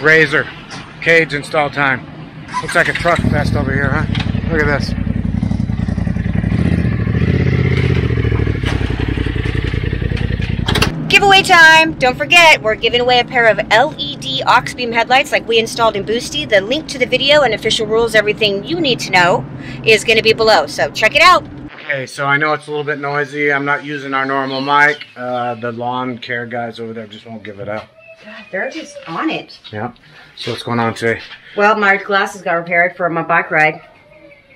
RZR. Cage install time. Looks like a truck fest over here, huh? Look at this. Giveaway time! Don't forget, we're giving away a pair of LED Auxbeam headlights like we installed in Boosty. The link to the video and official rules, everything you need to know, is going to be below. So check it out. Okay, so I know it's a little bit noisy. I'm not using our normal mic. Uh, the lawn care guys over there just won't give it up. God, they're just on it. Yeah. So what's going on today? Well, my glasses got repaired for my bike ride.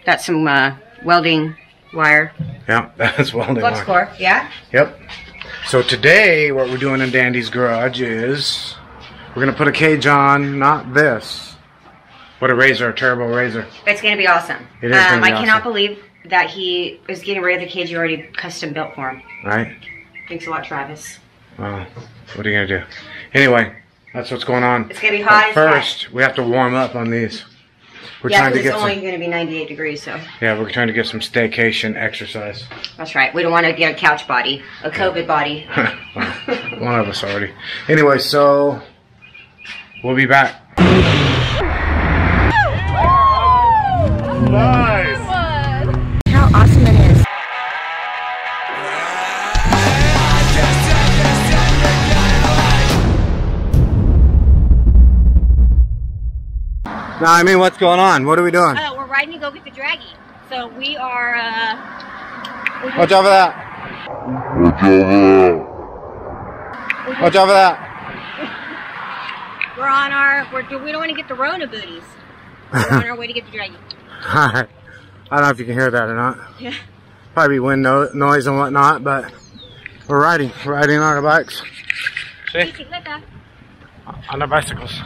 Got some uh, welding wire. Yeah, that's welding Flux wire. core, yeah? Yep. So today, what we're doing in Dandi's garage is we're gonna put a cage on, not this, but a RZR, a turbo RZR. It's going to be awesome. It is um, be I cannot believe that he is getting rid of the cage you already custom built for him. Right? Thanks a lot, Travis. Well, what are you gonna do? Anyway, that's what's going on. It's gonna be But hot as first, we have to warm up on these. We're yeah, trying to because get it's only some. going to be 98 degrees, so Yeah, we're trying to get some staycation exercise. that's right. We don't want to get a couch body, a COVID body. Well, one of us already. Anyway, so we'll be back. Now, I mean, what's going on? What are we doing? Uh, we're riding to go get the draggy. So we are, uh, Watch out for that. Watch out for that. we're on our, we're, we don't want to get the Rona booties. We're on our way to get the draggy. Alright. I don't know if you can hear that or not. Yeah. Probably wind no noise and whatnot, but we're riding. Riding on our bikes. See? On our bicycles.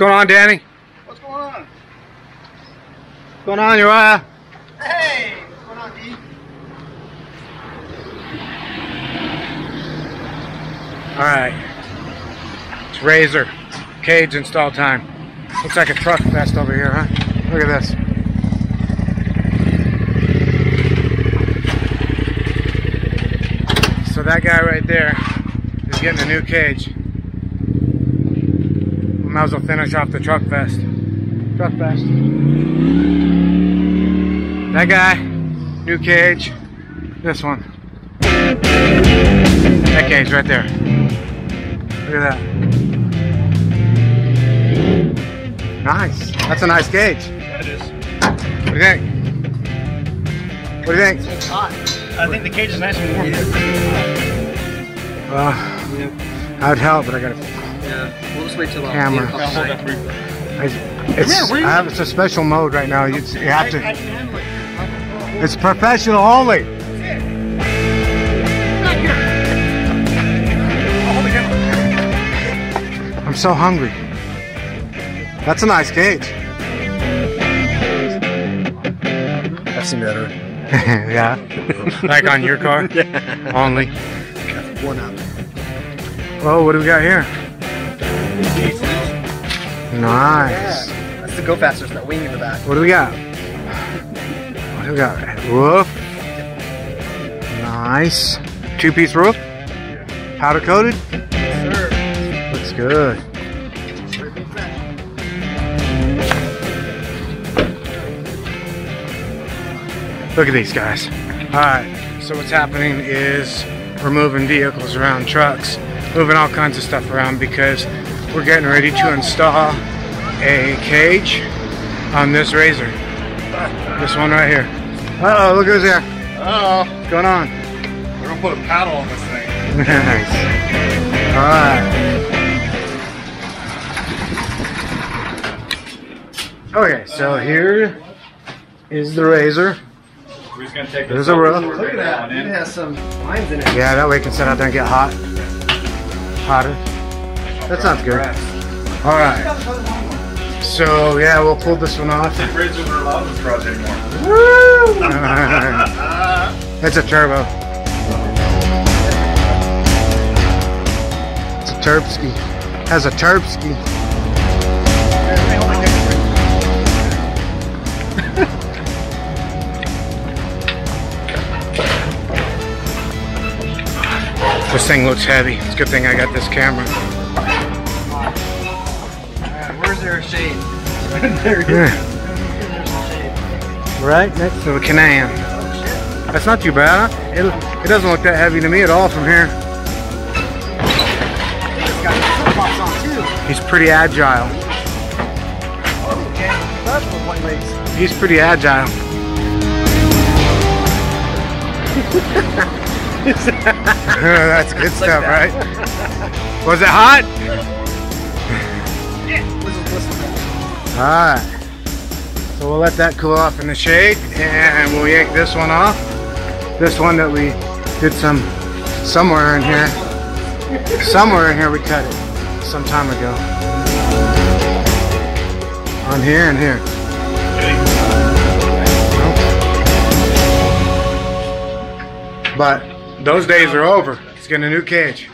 Going on, Danny? What's going on? What's going on, Uriah? Hey! What's going on, D? Alright. It's RZR. Cage install time. Looks like a truck fest over here, huh? Look at this. So that guy right there is getting a new cage. Might as well finish off the truck fest. Truck fest. That guy, new cage. This one. That cage right there. Look at that. Nice. That's a nice cage. Yeah, it is. What do you think? What do you think? It's hot. I think the cage is nice and warm. Uh, well, I would help, but I got a Yeah, we'll just wait till uh, Camera. eight o'clock. I, it's, Yeah, I have, it's a special mode right now. You, you have to. I can handle it. It's professional only. I'll hold the camera. I'm so hungry. That's a nice gauge. I've seen better. yeah. like on your car? Only. One up. Oh, what do we got here? Nice. That's the go faster. That wing in the back. What do we got? What do we got? Roof. Nice. Two piece roof? Powder coated? Sir. Looks good. Look at these guys. Alright, so what's happening is we're moving vehicles around, trucks, moving all kinds of stuff around because we're getting ready to install a cage on this RZR. This one right here. Uh oh, look who's here. Oh, What's going on? we're gonna put a paddle on this thing. nice. Alright. Okay, so here is the RZR. We're just gonna take There's a row. Look at that. It has some lines in it. Yeah, that way it can sit out there and get hot. Hotter. That sounds good. Alright. So yeah, we'll pull this one off. RZRs are allowed in this garage anymore. It's a turbo. It's a Terpsky. Has a Terpsky. This thing looks heavy. It's a good thing I got this camera. Where's there a shade? there. Yeah. Right next to the canal. That's not too bad. Huh? It, it doesn't look that heavy to me at all from here. It's got flip-flops on too. He's pretty agile. Okay. That's what white legs. He's pretty agile. That's good stuff, right? Was it hot? Alright. So we'll let that cool off in the shade and we'll yank this one off. This one that we did some somewhere in here. Somewhere in here we cut it some time ago. On here and here. But those days are over. Let's get a new cage.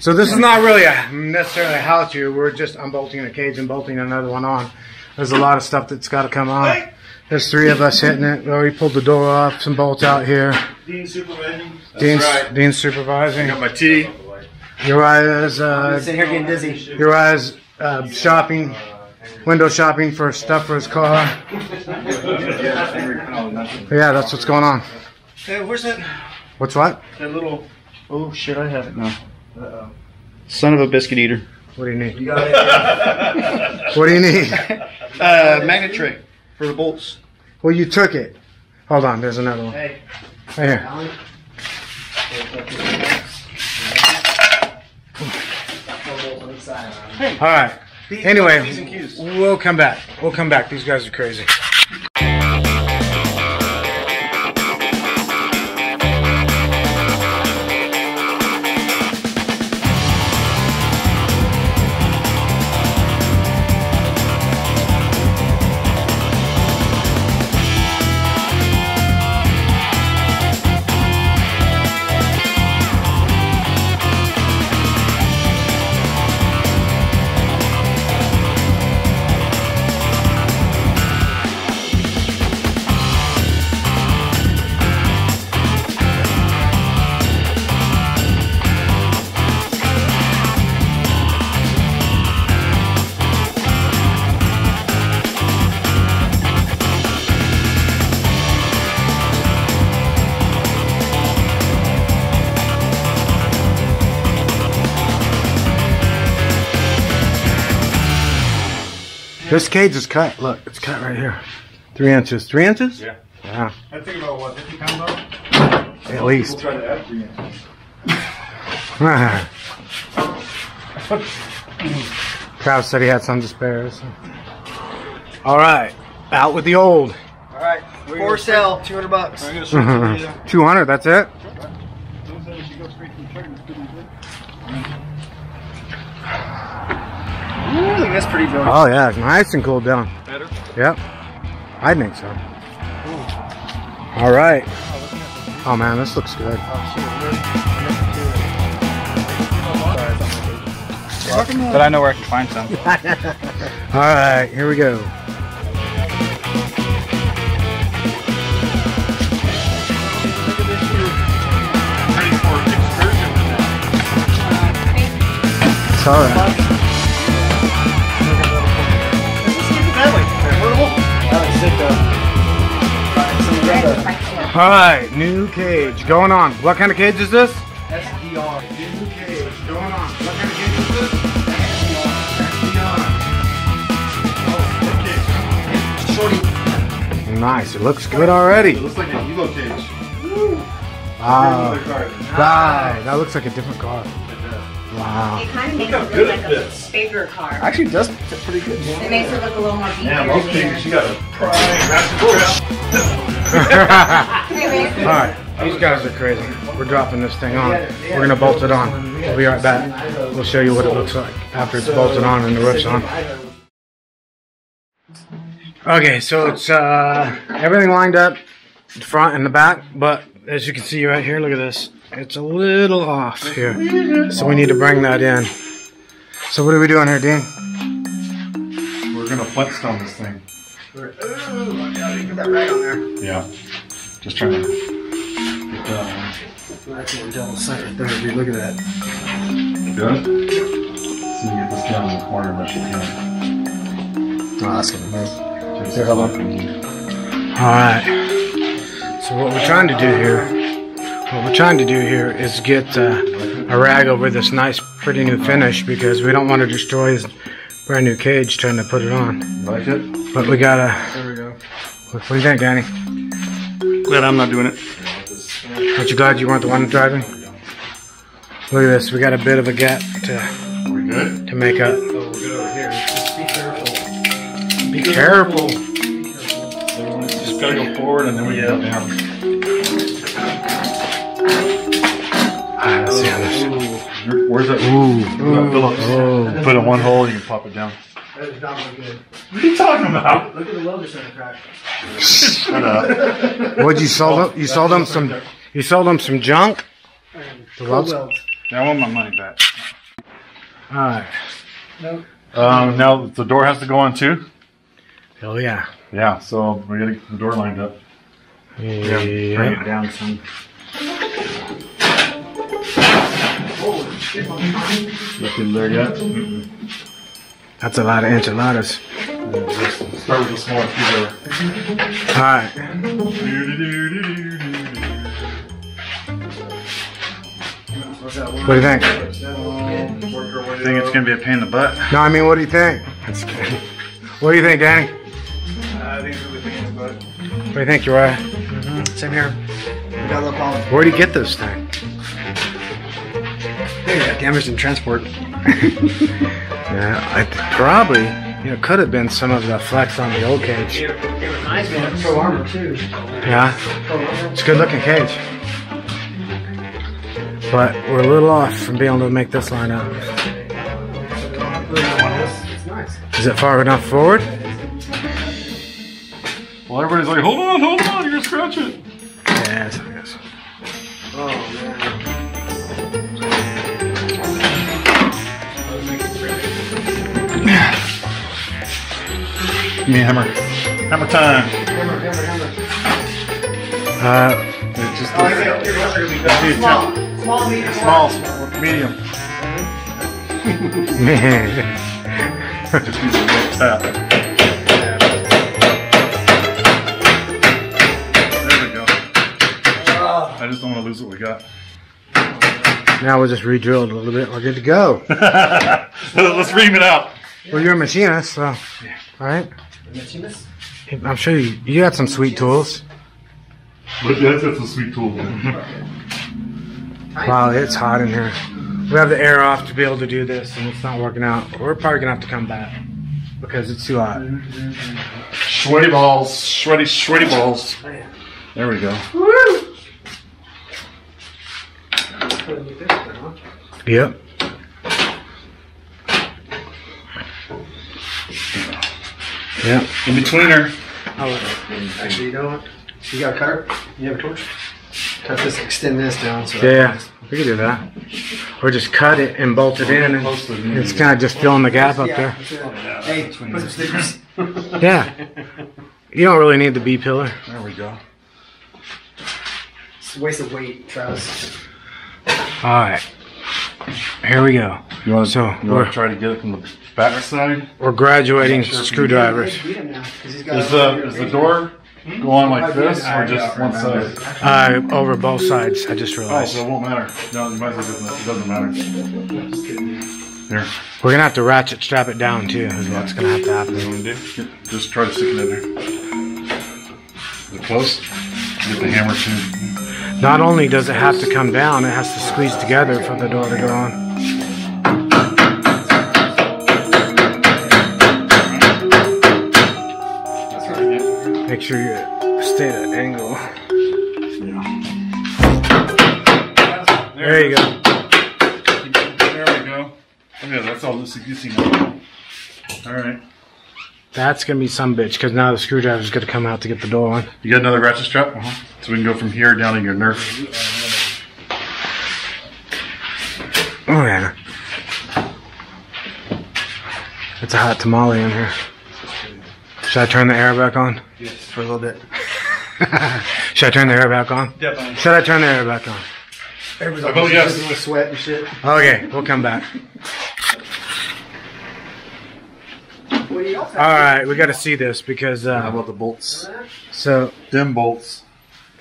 So this is not really a necessarily a how to. We're just unbolting a cage and bolting another one on. There's a lot of stuff that's got to come on. There's three of us hitting it. We already pulled the door off. Some bolts out here. Dean supervising. Dean's, right. Dean's supervising. Got my tea. Uriah's, uh, Sitting here getting dizzy. Uriah's uh, shopping, window shopping for stuff for his car. Yeah, that's what's going on. Hey, where's that? What's what? That little. Oh shit! I have it now. Uh-oh. Son of a biscuit eater. What do you need? What do you need? Uh, magnet tray for the bolts. Well, you took it. Hold on, there's another one. Hey, Right here. Alan. All right. Anyway, P's and Q's. we'll come back. We'll come back. These guys are crazy. This cage is cut. Look, it's cut right here. Three inches. Three inches? Yeah. Yeah, I think about what, 50 pounds off? at least. We'll try to add three inches. Travis said he had some to spare. so. All right, out with the old. All right, for sale, 200 bucks. I'm gonna show it to you. 200, that's it? Ooh, that's pretty good. Oh, yeah, it's nice and cooled down. Better? Yep, I think so. All right. Oh, man, this looks good. Oh, but I know where I can find some. All right, here we go. It's all right. All right, new cage going on. What kind of cage is this? SDR. New cage going on. What kind of cage is this? SDR. SDR. Oh, okay. Shorty. Nice. It looks good already. It looks like an Evo cage. Woo. Wow. Another card. That looks like a different car. Wow. It kind of makes how it good look it like a bigger car. Actually, it does fit pretty good. It makes it look a little more beefier. Yeah, most than things you yours. gotta pry. Anyway, All right. These guys are crazy. We're dropping this thing on. We're gonna bolt it on. We'll be right back. We'll show you what it looks like after it's bolted on and the roof's on. Okay, so it's uh, everything lined up, the front and the back, but as you can see right here, look at this. It's a little off here, so we need to bring that in. So what are we doing here, Dean? We're gonna Flintstone this thing. Put that rag on there. Yeah. Just trying to get that That's what we're double sight right there, dude. Look at that. Good? See, you get this down in the corner much you can. Oh, that's gonna move. Just Here, hold on. All right. So what we're trying to do here, what we're trying to do here is get uh, a rag over this nice, pretty new finish because we don't want to destroy his brand new cage trying to put it on. Like it? But we gotta. There we go. What, do you think, Danny? Glad I'm not doing it. Aren't you glad you weren't the one driving? Look at this. We got a bit of a gap to good? to make up. Oh, we're good over here. Just be careful. Be careful. Just gotta go forward and then we go down. Ah, let's see how this. You're- Where's that? Ooh. Phillips. Oh. Put it in one hole, and you can pop it down. That is not look good. What are you talking about? Look at the welder center crack. Shut up. What you sold them? You sold them some. You sold them some junk. The Cold welds? welds. I want my money back. All right. No. Um, now the door has to go on too. Hell yeah. Yeah, so we gotta get the door lined up. Bring Yeah. it down some. Nothing there yet. Mm-mm. That's a lot of enchiladas. Start with the smaller feeder. All right. What do you think? I think it's gonna be a pain in the butt. No, I mean, what do you think? That's good. What do you think, Danny? I think it's really pain in the butt. What do you think, Uriah? Same here. We got a little problem. Where do you get this thing? Hey, got damaged in transport. Yeah, I probably, you know, could have been some of the flex on the old cage. It reminds me of pro armor too. Yeah, it's a good looking cage. But we're a little off from being able to make this line up. Is it far enough forward? Well, everybody's like, hold on, hold on, you're gonna scratch it. Yes, I guess. Oh man. Give me a hammer. Hammer time. Hammer, hammer, hammer. Uh, just Oh, I think your welder Just good. need a Small, small, medium, Small, small, medium. man. Just use a little tap. There we go. Oh, I just don't want to lose what we got. now we'll just re-drill it a little bit. We're good to go. Let's ream it out. Well, you're a machinist, so. right? I'm sure you, you got some sweet tools. But that's, that's a sweet tool. Wow, it's hot in here. We have the air off to be able to do this, and it's not working out. We're probably gonna have to come back because it's too hot. Sweaty balls. Sweaty, sweaty balls. There we go. Yep. Yep. In between her. Actually, you know what? You got a cutter? You have a torch? Cut this, extend this down. So Yeah, we can do that. Or just cut it and bolt it in, and it's kind of just filling the gap up there. Hey, put some stickers. Yeah. You don't really need the B pillar. There we go. It's a waste of weight, Travis. All right. Here we go. You want to So, you want to try to get it from the back side? We're graduating screwdrivers. Beat him now, 'cause he's got Is the is the door go on like this or just one side? Uh, over both sides. I just Oh, realized. so it won't matter. No, you might as well just, it doesn't matter. Here. We're gonna have to ratchet strap it down too. Is what's gonna have to happen. Get- Just try to stick it in there. Is it close? Get the hammer too. Not only does it have to come down, it has to squeeze together for the door to go on. Make sure you stay at an angle. There you go. There we go. Yeah, that's all this now. All right. That's gonna be some bitch because now the screwdriver's gonna come out to get the door on. You got another ratchet strap? Uh-huh. So we can go from here down to your nerf. Oh yeah. It's a hot tamale in here. Should I turn the air back on? Yes, for a little bit. Should I turn the air back on? Definitely. Should I turn the air back on? Everybody's vote yes. with sweat and shit. Okay, we'll come back. What do you else All right, we got to see this because How uh, about the bolts? so Dim bolts.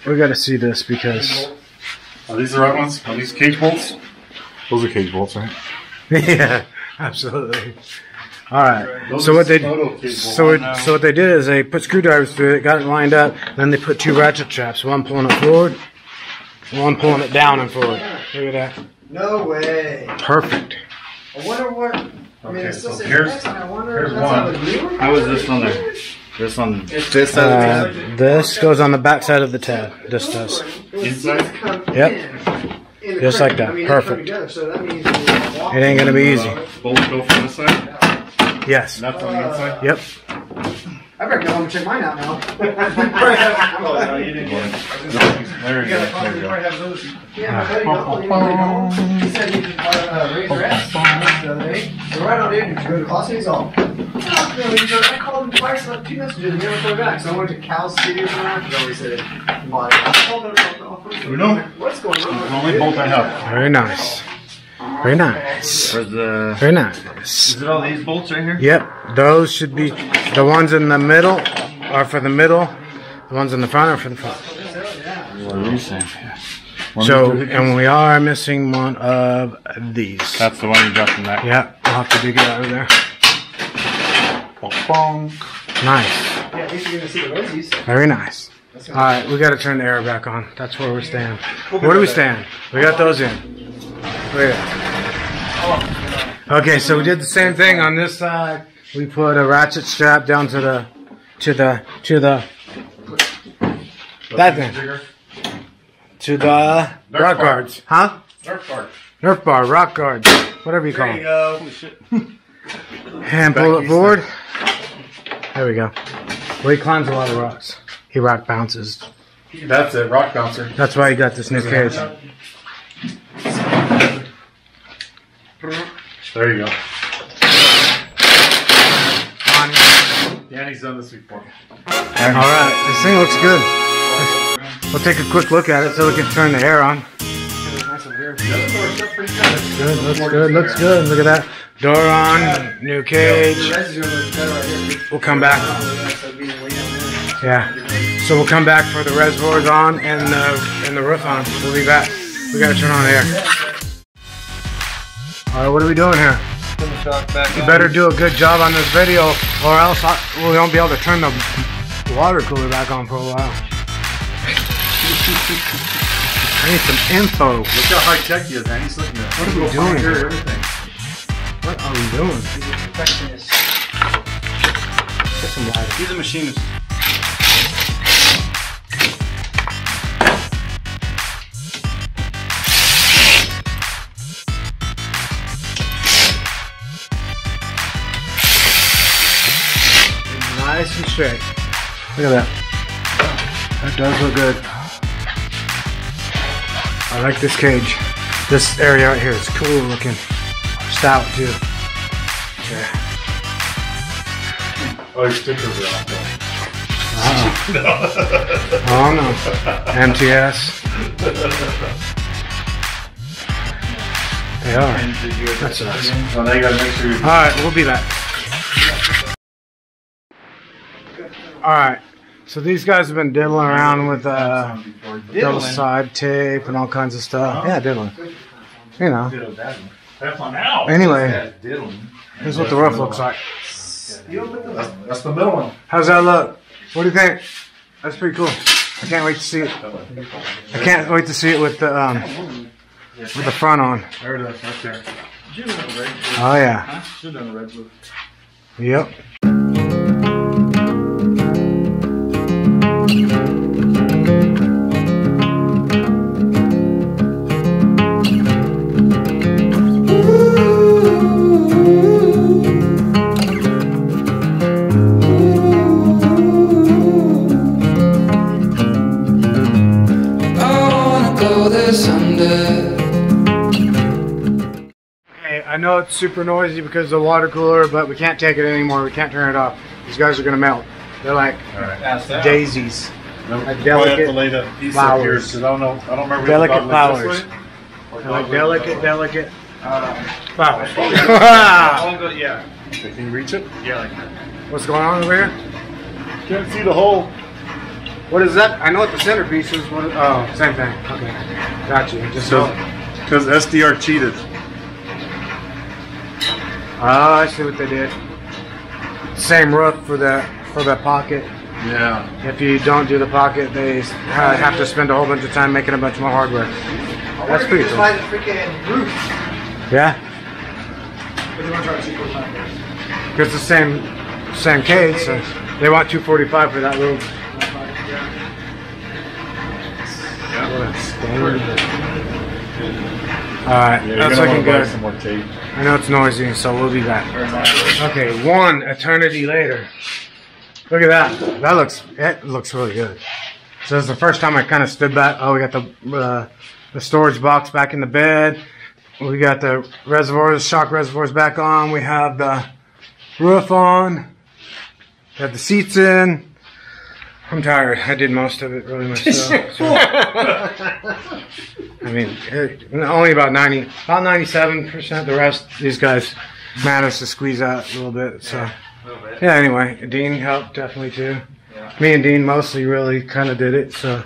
We got to see this because Are these the right ones? Are these cage bolts? Those are cage bolts, right? yeah, absolutely. All right. Those So what they photo so it, so what they did is they put screwdrivers through it, got it lined up, then they put two ratchet straps, one pulling it forward, one pulling it down and forward. Look at that. No way. Perfect. I wonder what. I mean, Okay, it still so here's- next, I wonder here's if that's how one. the one How is this on there? This on this Uh, this goes on the back side of the tab. This does. Inside? Yep. Just like that. Perfect. It It ain't gonna be easy. Bolts go from this side. Yes. Nuts on the inside. Yep. I better go home and check mine out now. Oh, no, you didn't get it. There you go. There you go. Yeah, my buddy Donald, you know, he said he could uh, raise your ass the other day. So right on in, go to class and he's all, oh, no, he goes, I called him twice, left two messages, and never called back. So I went to Cal City or something. He always said, "Bye." I called him, I. What's going The on? only bolt I have. Very nice. Very nice. The? Very nice. Is it all these bolts right here? Yep. Those should be the ones in the middle are for the middle. The ones in the front are for the front. What are you saying? So, and we are missing one of these. That's the one you dropped in that. Yeah, we'll have to dig it out of there. Bonk. Nice. Yeah, at you're gonna see the rosies. Very nice. All right, we got to turn the air back on. That's where we stand. Where do we stand? We got those in. Where? Okay, so we did the same thing on this side. We put a ratchet strap down to the, to the, to the, that thing, to the rock bar. guards, huh? Dark part. Nerf bar, rock guards, whatever you call them. go. Holy shit. And pull it forward. There we go. Well, he climbs a lot of rocks. He rock bounces. That's it. Rock bouncer. That's why he got this new cage. There you go. On. Danny's done this before. All right, this thing looks good. We'll take a quick look at it so we can turn the air on. Good, looks good, looks good. Look at that. Door on, new cage. We'll come back. Yeah. So we'll come back for the reservoirs on and the and the roof on. We'll be back. We gotta turn on the air. All right, what are we doing here? Put the shock back You on. better do a good job on this video, or else I, we won't be able to turn the water cooler back on for a while. I need some info. Look how high tech he is, man. He's looking at What are we doing here? Everything. What are we doing? Get some light. He's a machinist. Straight. Look at that. That does look good. I like this cage. This area right here is cool looking. Stout too. Yeah. Oh, your stickers are on there. Ah. Oh no. MTS. They are. And did you That sucks. So now you gotta make sure Alright, we'll be back. Alright. So these guys have been diddling around with uh double side tape and all kinds of stuff. Yeah, diddling. You know. That's on now. Anyway, here's what the roof looks like. That's, the middle one. How's that look? What do you think? That's pretty cool. I can't wait to see it. I can't wait to see it with the um with the front on. There it is, right there. Should have done a red blue. Oh yeah. Should have done a red blue. Yep. Hey, I know it's super noisy because of the water cooler, but we can't take it anymore. We can't turn it off. These guys are gonna melt. They're like Alright. daisies. No, Like probably have to delicate lay the flowers. up I don't know, I don't remember. Delicate flowers. this way or They're like lives delicate, delicate Uh, flowers. I yeah. Can you reach it? Yeah, like. What's going on over here? Can't see the hole. What is that? I know what the centerpiece is. What? Oh, same thing. Okay, got you. Just so. Because SDR cheated. Oh, I see what they did. Same roof for the for the pocket. Yeah. If you don't do the pocket, they uh, have to spend a whole bunch of time making a bunch more hardware. That's pretty Just cool. buy the freaking roof. Yeah, But they want to charge you $245. it's the same same case. So they want 245 for that roof. All right, Yeah, you're that's looking want to buy good. some more tape. I know it's noisy, so we'll be back. Okay, one eternity later. Look at that. That looks it looks really good. So this is the first time I kind of stood back. Oh, we got the uh, the storage box back in the bed. We got the reservoirs, shock reservoirs back on. We have the roof on. We have the seats in. I'm tired. I did most of it really myself. so- I mean, it, only about 90, about 97%. The rest, these guys managed to squeeze out a little bit. So, yeah, anyway, Dean helped definitely too. Yeah. Me and Dean mostly really kind of did it. So,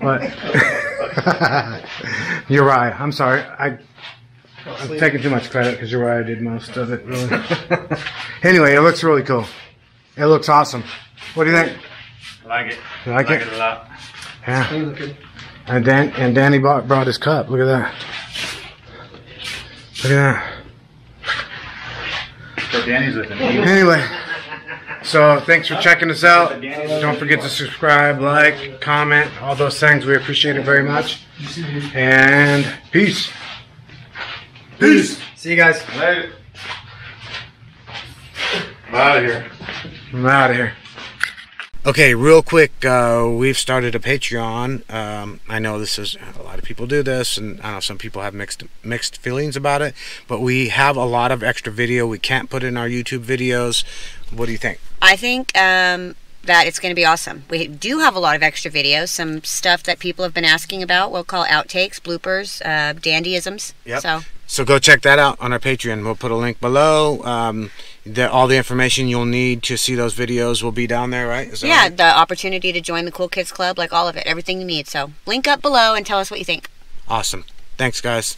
but you're right. I'm sorry. I, I'm taking too much credit because you're right. I did most of it, really. anyway, it looks really cool. It looks awesome. What do you think? I like it. You like it? a lot. Yeah. They look good. And Dan and Danny bought, brought his cup. Look at that. Look at So Danny's with him. Anyway, so thanks for checking us out. Don't forget to subscribe, like, comment, all those things. We appreciate it very much. And peace. Peace. See you guys. Later. I'm out of here. I'm out of here. Okay, real quick, uh, we've started a Patreon. Um, I know this is a lot of people do this, and I know some people have mixed mixed feelings about it. But we have a lot of extra video we can't put in our YouTube videos. What do you think? I think um, that it's going to be awesome. We do have a lot of extra videos, some stuff that people have been asking about. We'll call outtakes, bloopers, uh, dandyisms. Yep. So So go check that out on our Patreon. We'll put a link below. Um, the, all the information you'll need to see those videos will be down there, right? Yeah, right? the opportunity to join the Cool Kids Club, like all of it, everything you need. So link up below and tell us what you think. Awesome. Thanks, guys.